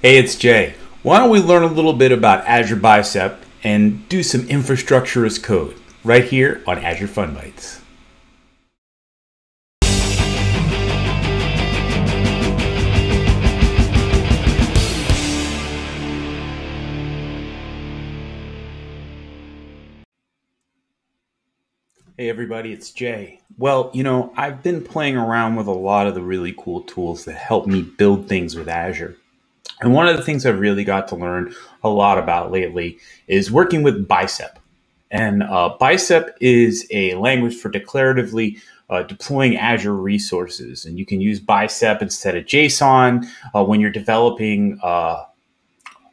Hey, it's Jay. Why don't we learn a little bit about Azure Bicep and do some infrastructure as code right here on Azure Fun Bytes. Hey everybody, it's Jay. Well, you know, I've been playing around with a lot of the really cool tools that help me build things with Azure. And one of the things I've really got to learn a lot about lately is working with Bicep. And uh, Bicep is a language for declaratively uh, deploying Azure resources. And you can use Bicep instead of JSON uh, when you're developing uh,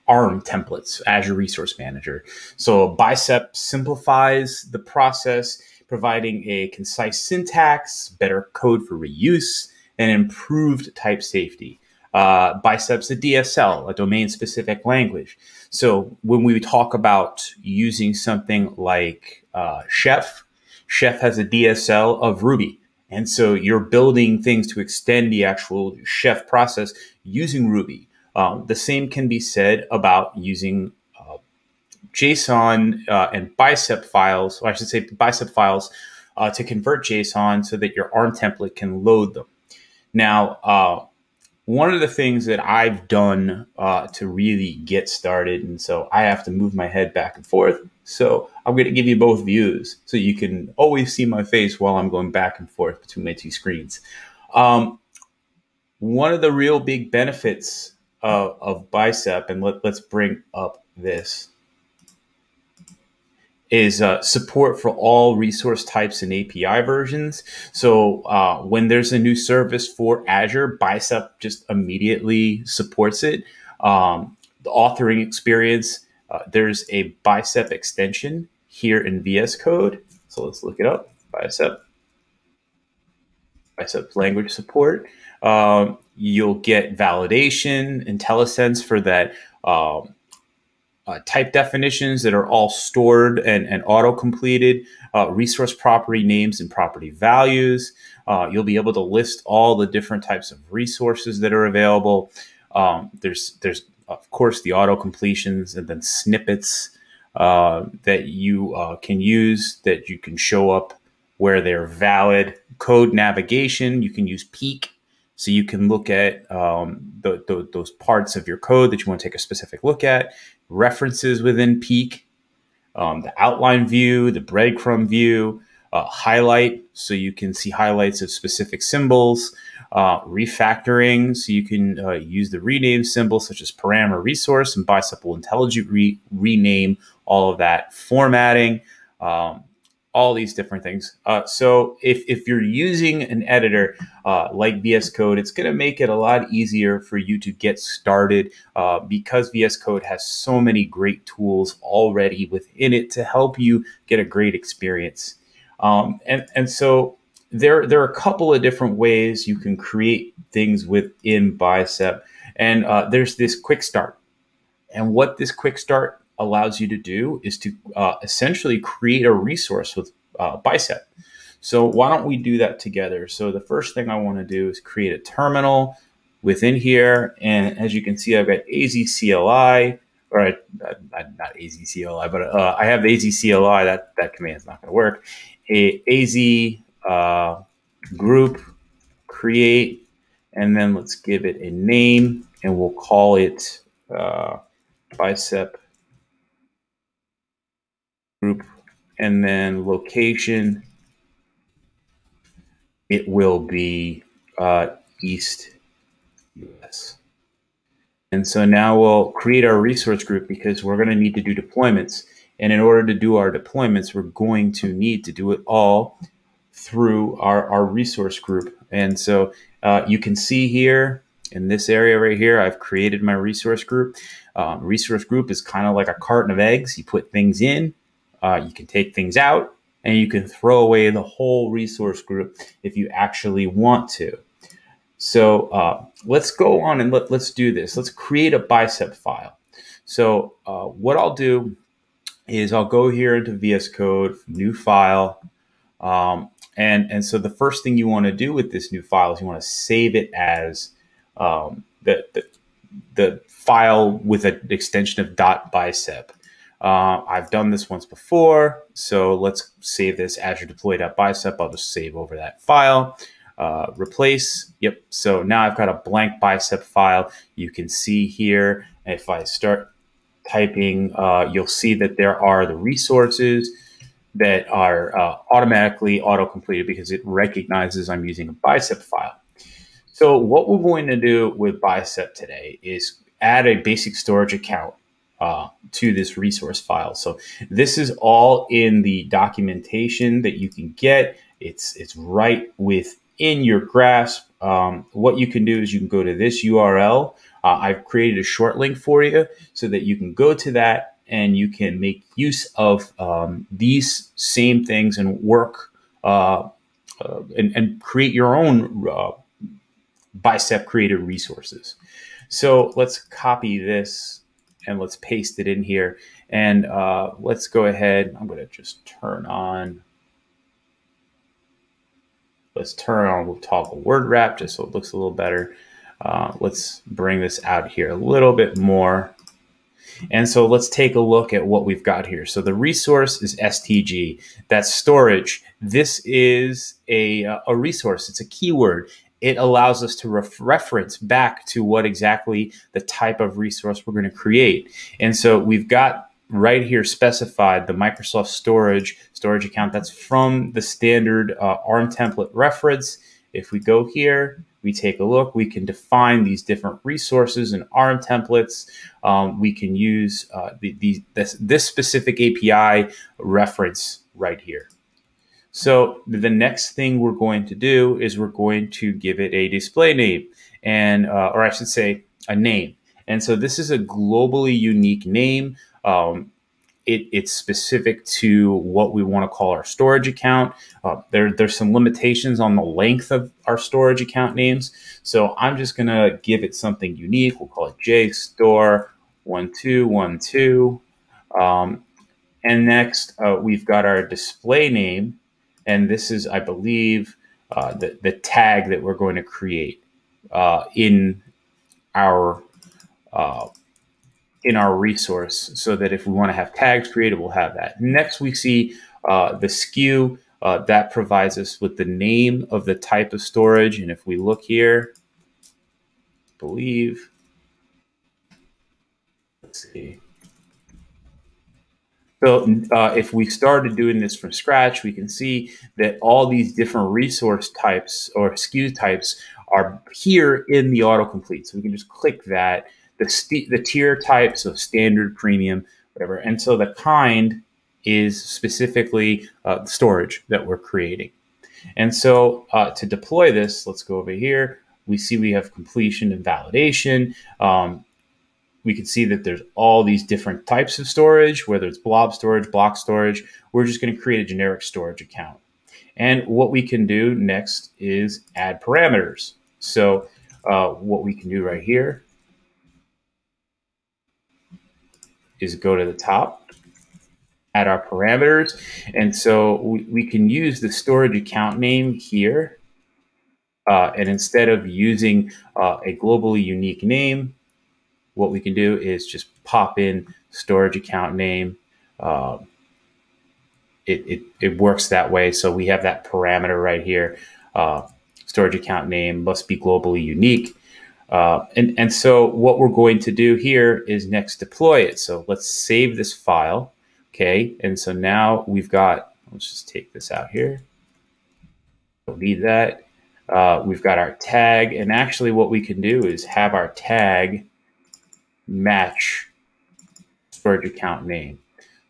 ARM templates, Azure Resource Manager. So Bicep simplifies the process, providing a concise syntax, better code for reuse, and improved type safety uh, biceps a DSL, a domain specific language. So when we talk about using something like uh, Chef, Chef has a DSL of Ruby. And so you're building things to extend the actual Chef process using Ruby. Um, the same can be said about using uh, JSON uh, and bicep files, or I should say bicep files, uh, to convert JSON so that your ARM template can load them. Now, uh, one of the things that I've done uh, to really get started, and so I have to move my head back and forth. So I'm going to give you both views so you can always see my face while I'm going back and forth between my two screens. Um, one of the real big benefits of, of Bicep, and let, let's bring up this is uh, support for all resource types and API versions. So uh, when there's a new service for Azure, Bicep just immediately supports it. Um, the authoring experience, uh, there's a Bicep extension here in VS Code. So let's look it up. Bicep. Bicep language support. Um, you'll get validation, IntelliSense for that um, uh, type definitions that are all stored and, and auto completed, uh, resource property names and property values. Uh, you'll be able to list all the different types of resources that are available. Um, there's, there's of course the auto completions and then snippets uh, that you uh, can use that you can show up where they're valid. Code navigation, you can use Peek so you can look at um, the, the, those parts of your code that you want to take a specific look at, references within Peek, um, the outline view, the breadcrumb view, uh, highlight, so you can see highlights of specific symbols, uh, refactoring, so you can uh, use the rename symbol such as parameter resource and Bicep will intelligent re rename all of that formatting. Um, all these different things. Uh, so if, if you're using an editor uh, like VS Code, it's going to make it a lot easier for you to get started uh, because VS Code has so many great tools already within it to help you get a great experience. Um, and, and so there, there are a couple of different ways you can create things within Bicep. And uh, there's this quick start. And what this quick start allows you to do is to uh, essentially create a resource with uh, Bicep. So why don't we do that together? So the first thing I want to do is create a terminal within here. And as you can see, I've got AZCLI, or uh, not AZCLI, but uh, I have AZCLI. That, that command is not going to work. A AZ uh, group create, and then let's give it a name, and we'll call it uh, bicep group and then location it will be uh, east us and so now we'll create our resource group because we're going to need to do deployments. And in order to do our deployments we're going to need to do it all through our, our resource group. And so uh, you can see here in this area right here i've created my resource group. Um, resource group is kind of like a carton of eggs. You put things in uh, you can take things out and you can throw away the whole resource group if you actually want to. So uh, let's go on and let, let's do this. Let's create a bicep file. So uh, what I'll do is I'll go here into VS Code, new file. Um, and, and so the first thing you want to do with this new file is you want to save it as um, the, the, the file with an extension of .bicep. Uh, I've done this once before, so let's save this Azure deploy.bicep. I'll just save over that file. Uh, replace. Yep. So now I've got a blank bicep file. You can see here, if I start typing, uh, you'll see that there are the resources that are uh, automatically auto-completed because it recognizes I'm using a bicep file. So what we're going to do with bicep today is add a basic storage account uh, to this resource file. So this is all in the documentation that you can get. It's it's right within your grasp. Um, what you can do is you can go to this URL. Uh, I've created a short link for you so that you can go to that and you can make use of um, these same things and work uh, uh, and, and, create your own uh, bicep created resources. So let's copy this and let's paste it in here. And uh, let's go ahead. I'm going to just turn on. Let's turn on we'll toggle word wrap just so it looks a little better. Uh, let's bring this out here a little bit more. And so let's take a look at what we've got here. So the resource is STG. That's storage. This is a, a resource. It's a keyword it allows us to ref- reference back to what exactly the type of resource we're going to create. And so we've got right here specified the Microsoft storage storage account that's from the standard uh, ARM template reference. If we go here, we take a look, we can define these different resources and ARM templates. Um, we can use uh, the, the, this, this specific API reference right here. So the next thing we're going to do is we're going to give it a display name and, uh, or I should say a name. And so this is a globally unique name. Um, it, it's specific to what we want to call our storage account. Uh, there, there's some limitations on the length of our storage account names. So I'm just going to give it something unique. We'll call it JSTOR1212. Um, and next, uh, we've got our display name. And this is, I believe, uh, the, the tag that we're going to create uh, in our uh, in our resource so that if we want to have tags created, we'll have that. Next, we see uh, the SKU uh, that provides us with the name of the type of storage. And if we look here, I believe, let's see, so uh, if we started doing this from scratch, we can see that all these different resource types or SKU types are here in the autocomplete. So we can just click that, the, the tier type, so standard, premium, whatever. And so the kind is specifically uh, storage that we're creating. And so uh, to deploy this, let's go over here. We see we have completion and validation. Um, we can see that there's all these different types of storage, whether it's blob storage, block storage. We're just going to create a generic storage account. And what we can do next is add parameters. So uh, what we can do right here is go to the top, add our parameters. And so we, we can use the storage account name here. Uh, and instead of using uh, a globally unique name, what we can do is just pop in storage account name. Uh, it, it, it, works that way. So we have that parameter right here. Uh, storage account name must be globally unique. Uh, and, and so what we're going to do here is next deploy it. So let's save this file. Okay. And so now we've got, let's just take this out here. Don't need that. Uh, we've got our tag. And actually what we can do is have our tag match storage account name.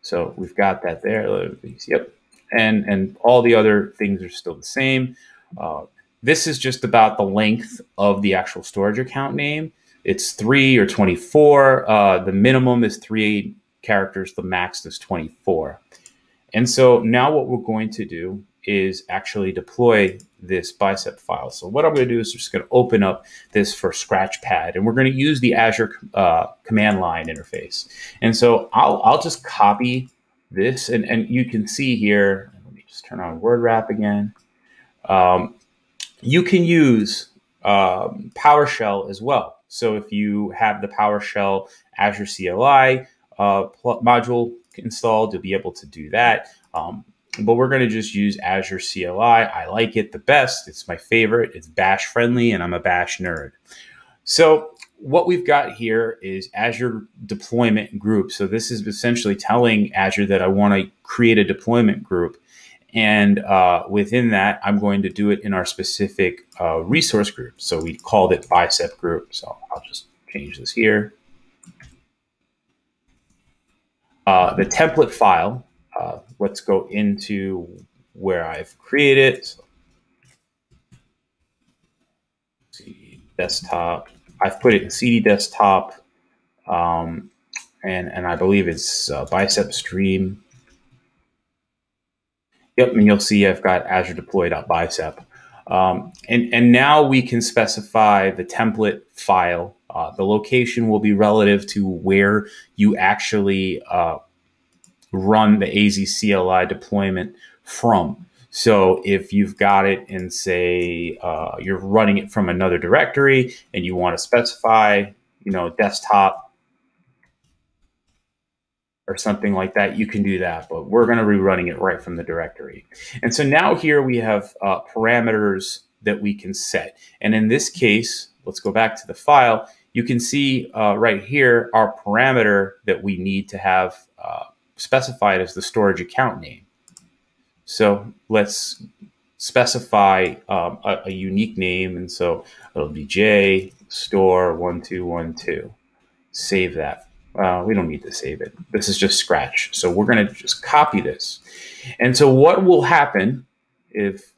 So we've got that there. Yep. And, and all the other things are still the same. Uh, this is just about the length of the actual storage account name. It's three or 24. Uh, the minimum is three characters. The max is 24. And so now what we're going to do is actually deploy this bicep file. So what I'm going to do is just going to open up this for Scratchpad, and we're going to use the Azure uh, command line interface. And so I'll, I'll just copy this, and, and you can see here, let me just turn on word wrap again. Um, you can use um, PowerShell as well. So if you have the PowerShell Azure CLI uh, module installed, you'll be able to do that. Um, but we're going to just use Azure CLI. I like it the best. It's my favorite. It's bash friendly, and I'm a bash nerd. So what we've got here is Azure deployment group. So this is essentially telling Azure that I want to create a deployment group. And uh, within that, I'm going to do it in our specific uh, resource group. So we called it bicep group. So I'll just change this here. Uh, the template file, uh, let's go into where I've created. So, desktop, I've put it in CD desktop, um, and and I believe it's uh, Bicep Stream. Yep, and you'll see I've got Azure deploy.bicep. Um, and, and now we can specify the template file. Uh, the location will be relative to where you actually uh, run the AZ CLI deployment from. So if you've got it in, say, uh, you're running it from another directory and you want to specify, you know, desktop or something like that, you can do that. But we're going to be running it right from the directory. And so now here we have uh, parameters that we can set. And in this case, let's go back to the file. You can see uh, right here our parameter that we need to have uh, specified as the storage account name. So let's specify um, a, a, unique name. And so it'll be J store 1212. Save that. Uh, we don't need to save it. This is just scratch. So we're going to just copy this. And so what will happen if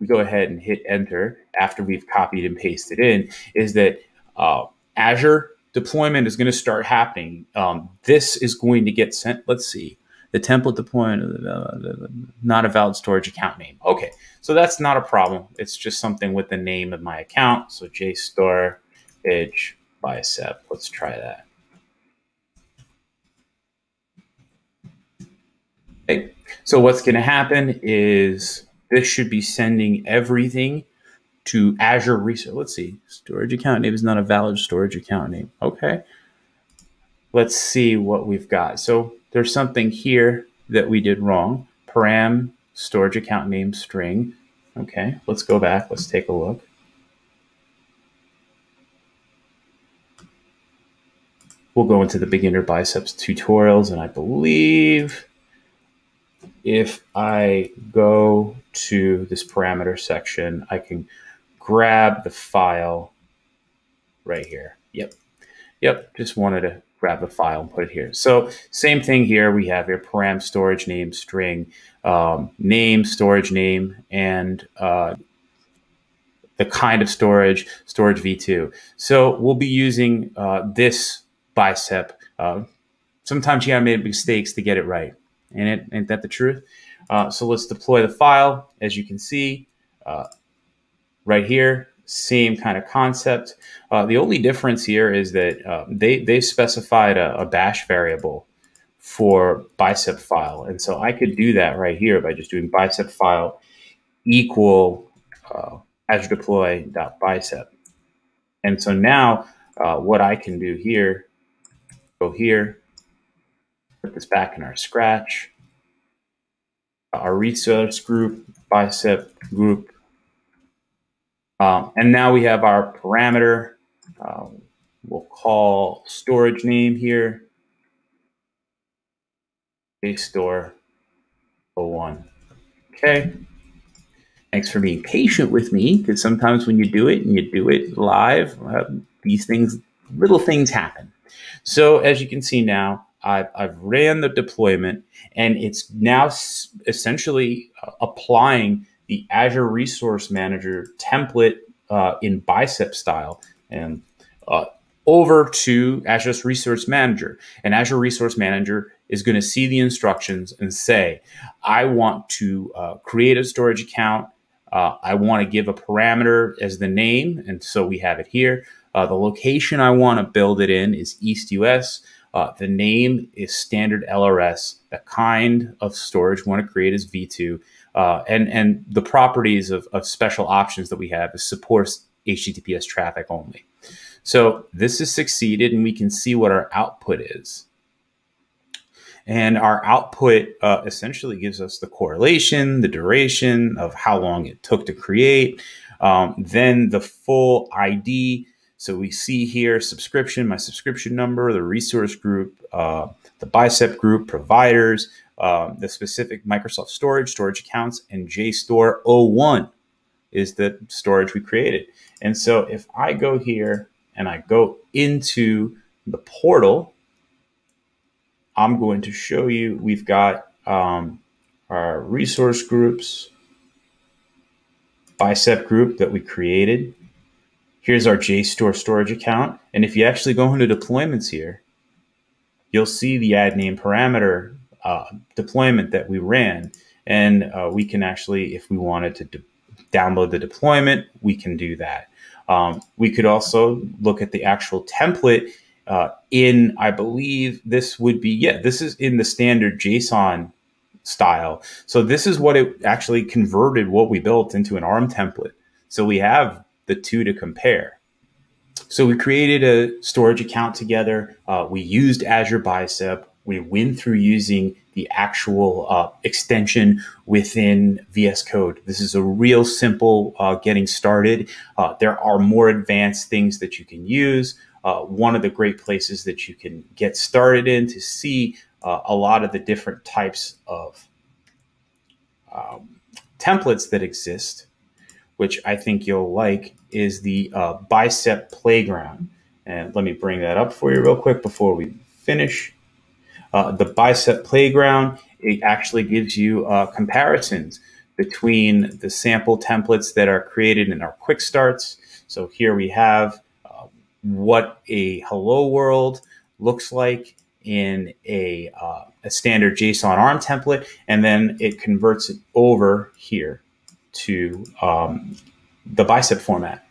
we go ahead and hit enter after we've copied and pasted in is that uh, Azure deployment is going to start happening. Um, this is going to get sent. Let's see the template deployment, uh, not a valid storage account name. Okay, so that's not a problem. It's just something with the name of my account. So JSTOR edge bicep. Let's try that. Okay, so what's going to happen is this should be sending everything to Azure Research. Let's see, storage account name is not a valid storage account name. Okay, let's see what we've got. So there's something here that we did wrong. Param storage account name string. Okay, let's go back. Let's take a look. We'll go into the beginner biceps tutorials, and I believe if I go to this parameter section, I can grab the file right here. Yep. Yep. Just wanted to grab the file and put it here. So same thing here. We have your param storage name string, um, name, storage name, and uh, the kind of storage, storage v2. So we'll be using uh, this bicep. Uh, sometimes you gotta make mistakes to get it right. And it, ain't that the truth? Uh, so let's deploy the file. As you can see, uh, right here, same kind of concept. Uh, the only difference here is that uh, they they specified a, a, bash variable for bicep file, and so I could do that right here by just doing bicep file equal uh, Azure deploy dot bicep. And so now uh, what I can do here, go here, put this back in our scratch, our resource group, bicep group, um, and now we have our parameter. Um, we'll call storage name here, JSTOR 01. Okay. Thanks for being patient with me because sometimes when you do it and you do it live, uh, these things, little things happen. So as you can see now, I've, I've ran the deployment and it's now essentially uh, applying the Azure Resource Manager template uh, in bicep style and uh, over to Azure Resource Manager. And Azure Resource Manager is going to see the instructions and say, I want to uh, create a storage account. Uh, I want to give a parameter as the name. And so we have it here. Uh, the location I want to build it in is East US. Uh, the name is standard LRS. The kind of storage we want to create is V2. Uh, and and the properties of, of special options that we have is supports HTTPS traffic only. So this has succeeded and we can see what our output is. And our output uh, essentially gives us the correlation, the duration of how long it took to create, um, then the full ID. So we see here subscription, my subscription number, the resource group, uh, the bicep group, providers, uh, the specific Microsoft storage, storage accounts, and JSTOR 01 is the storage we created. And so if I go here and I go into the portal, I'm going to show you, we've got um, our resource groups, bicep group that we created. Here's our JSTOR storage account. And if you actually go into deployments here, you'll see the add name parameter uh, deployment that we ran. And uh, we can actually, if we wanted to download the deployment, we can do that. Um, we could also look at the actual template uh, in, I believe this would be, yeah, this is in the standard JSON style. So this is what it actually converted what we built into an ARM template. So we have the two to compare. So we created a storage account together. Uh, we used Azure Bicep. We win through using the actual uh, extension within VS Code. This is a real simple uh, getting started. Uh, there are more advanced things that you can use. Uh, one of the great places that you can get started in to see uh, a lot of the different types of um, templates that exist, which I think you'll like, is the uh, Bicep Playground. And let me bring that up for you real quick before we finish. Uh, the Bicep Playground, it actually gives you uh, comparisons between the sample templates that are created in our quick starts. So here we have uh, what a hello world looks like in a, uh, a standard JSON ARM template, and then it converts it over here to um, the bicep format.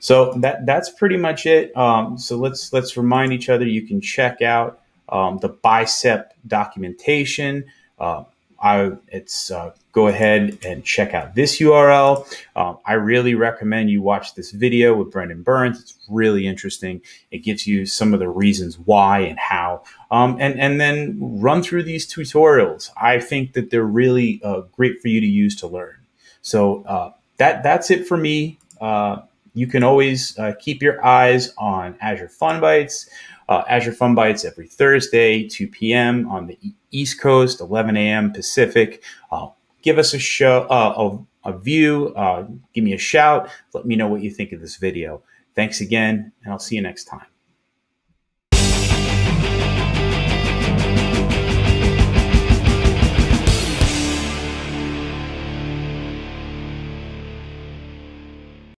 So that that's pretty much it. Um, so let's let's remind each other. You can check out um, the bicep documentation. Uh, I, it's uh, go ahead and check out this URL. Uh, I really recommend you watch this video with Brendan Burns. It's really interesting. It gives you some of the reasons why and how, um, and and then run through these tutorials. I think that they're really uh, great for you to use to learn. So uh, that that's it for me. Uh, you can always keep your eyes on Azure Fun Bytes. Uh, Azure Fun Bytes every Thursday, 2 p.m. on the East Coast, 11 a.m. Pacific. Uh, give us a show, uh, a, a, view, uh, give me a shout. Let me know what you think of this video. Thanks again, and I'll see you next time.